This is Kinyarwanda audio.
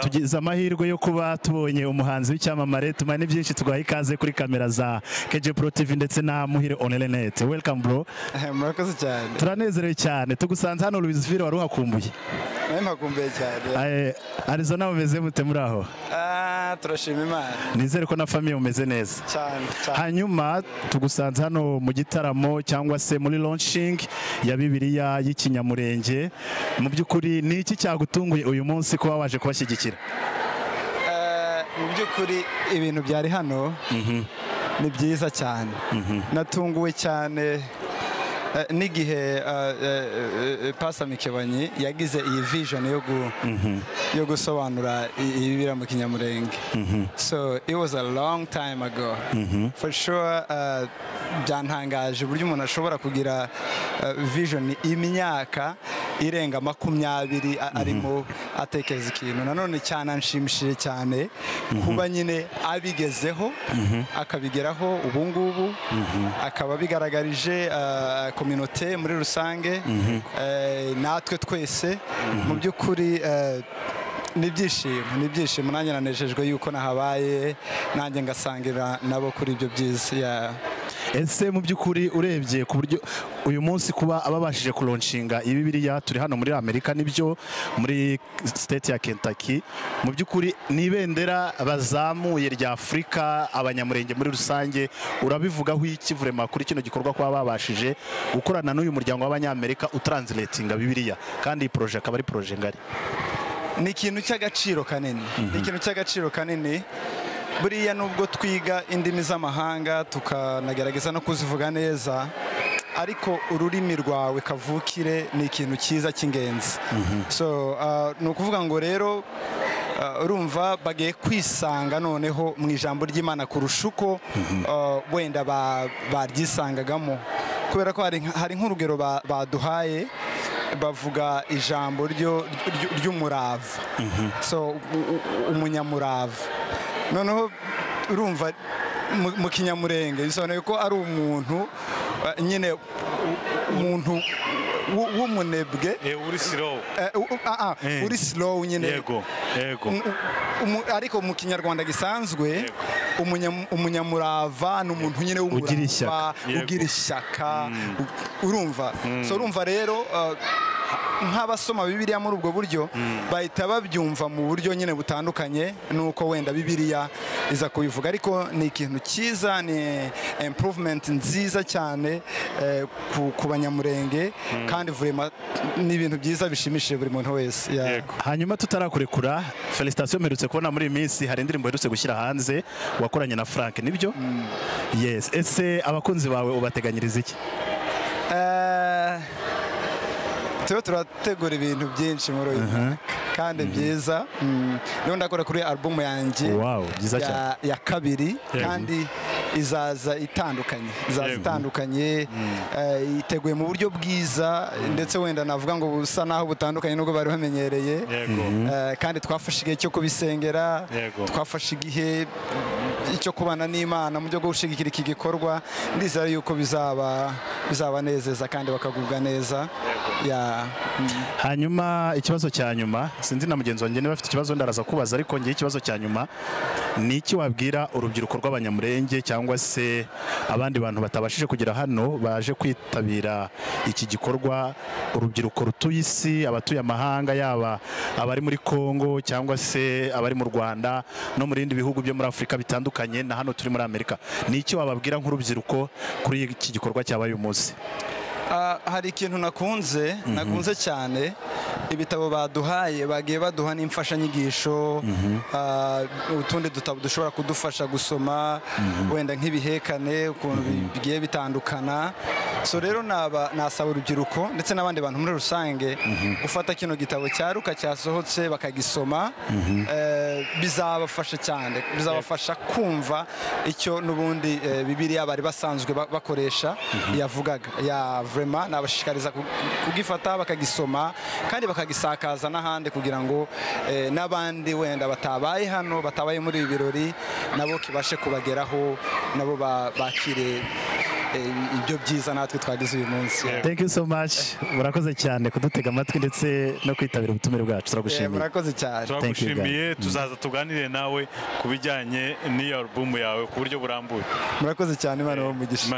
tugize amahirwe yo kuba tubonye umuhanzi w'icyamamare tumane byinshi tugaha ikaze kuri kamera za KJ Pro TV ndetse na Muhire Onelenet welcome bro. Murakoze cyane. Turanezerewe cyane. Tugusanze hano Louisville wari uhakumbuye. Nawe mpakumbuye cyane. Eh, Arizona mumeze mute muri aho? Turashima imana nizere ko na famiye mumeze neza. Cyane cyane. Hanyuma tugusanze hano mu gitaramo cyangwa se muri launching ya bibiliya y'ikinyamurenge. Mu by'ukuri ni iki cyagutunguye uyu munsi kuba waje kubashyigikira? Eh, mu by'ukuri ibintu byari hano ni byiza cyane. Natunguwe cyane n'igihe eh, eh, eh, Pastor Mikebanyi yagize iyi vision yo yo gusobanura ibibira mu kinyamurenge. So it was a long time ago. For sure byantangaje uburyo umuntu ashobora kugira vision imyaka irenga makumyabiri arimo atekereza ikintu. Nanone cyananshimishije cyane kuba nyine abigezeho akabigeraho ubu ngubu akaba bigaragarije uh, kominote muri rusange eh, natwe twese. Mu by'ukuri eh, ni ibyishimo ni ibyishimo nanjye nanejejwe yuko nahabaye nanjye ngasangira nabo kuri ibyo byiza. Ese mu by'ukuri urebye ku buryo uyu munsi kuba ababashije kuronshinga iyi bibiliya turi hano muri amerika ni byo muri state ya kentucky. Mu by'ukuri ni ibendera bazamuye rya afurika abanyamurenge muri rusange urabivugaho iki? Vurema kuri kino gikorwa kuba babashije gukorana n'uyu muryango w'abanyamerika utranslatinga bibiliya. Kandi iyi poroje akaba ari poroje ngari. Ni ikintu cy'agaciro kanini. Ni ikintu cy'agaciro kanini. Buriya nubwo twiga indimi z'amahanga tukanagerageza no kuzivuga neza ariko ururimi rwawe kavukire ni ikintu cyiza cy'ingenzi. So uh, ni ukuvuga ngo rero uh, urumva bagiye kwisanga noneho mu ijambo ry'imana kurusha uko uh, wenda ba- baryisangagamo. Kubera ko hari nk'urugero ba- baduhaye bavuga ijambo ry'umurava. So u- u- umunyamurava. Noneho urumva mu- mu kinyamurenge bisobanuye ko ari umuntu uh, nyine umuntu w'umunebwe. Uri sirowu eh, Eh. nyine. Ariko mu kinyarwanda gisanzwe umunya- umunyamurava ni umuntu nyine w'umurava ugira ishyaka. u- urumva. So urumva rero nk'abasoma bibiliya muri ubwo buryo bahita babyumva mu buryo nyine butandukanye nuko wenda bibiliya iza kubivuga. Ariko ni ikintu cyiza ni improvement nziza cyane eh, ku, banyamurenge kandi vurema ni ibintu byiza bishimishije buri muntu wese. Hanyuma tutarakurekura felicitation mperutse kubona muri iyi minsi hari indirimbo iherutse gushyira hanze wakoranye na frank ni byo? Yes. Ese abakunzi bawe ubateganyiriza iki? Turiho turategura ibintu byinshi muri uyu mwaka. Kandi byiza Mm, ni ho ndakora kuri alubumu yanjye ya, kabiri kandi izaza itandukanye izaza itandukanye eh, iteguye mu buryo bwiza ndetse wenda navuga ngo busa naho butandukanye nubwo bari bamenyereye. Eh, kandi twafashe igihe cyo kubisengera twafashe igihe cyo kubana n'imana mu byo gushyigikira iki gikorwa. Ndizera yuko bizaba bizabanezeza kandi bakagubwa neza. Mm. hanyuma ikibazo cya nyuma sinzi na mugenzi wanjye niba afite ikibazo ndaraza kubaza ariko ngiye ikibazo cya nyuma ni iki wabwira urubyiruko rw'abanyamurenge cyangwa se abandi bantu batabashije kugera hano baje kwitabira iki gikorwa? Urubyiruko rutuye isi abatuye amahanga yaba abari muri Kongo cyangwa se abari mu Rwanda no mu bindi bihugu byo muri Afurika bitandukanye. Na hano turi muri Amerika. Ni iki wababwira nk'urubyiruko kuri iki gikorwa cyabaye uyu munsi? Hari ikintu nakunze nakunze cyane. Ibitabo baduhaye bagiye baduha n'imfashanyigisho ah, utundi dutabo dushobora kudufasha gusoma wenda nk'ibihekane ukuntu bi- bigiye bitandukana. So rero nasaba urubyiruko ndetse n'abandi bantu muri rusange gufata kino gitabo cyaruka cyasohotse bakagisoma eh, bizabafasha cyane bizabafasha kumva icyo n'ubundi eh, bibiliya bari basanzwe ba- bakoresha yavugaga ya vrema nabashishikariza ku- kugifata bakagisoma kandi bakagisakaza n'ahandi kugira ngo eh, n'abandi wenda batabaye hano batabaye muri ibi birori nabo kibashe kubageraho nabo ba- bakire eh, ibyo byiza natwe twagize uyu munsi. Thank you so much. Murakoze cyane kudutega amatwi ndetse no kwitabira ubutumire bwacu. Turagushimiye. Murakoze cyane. Thank you, turagushimiye tuzaza tuganire nawe ku bijyanye n'iyo alubumu yawe ku buryo burambuye. Murakoze cyane imana ibahe umugisha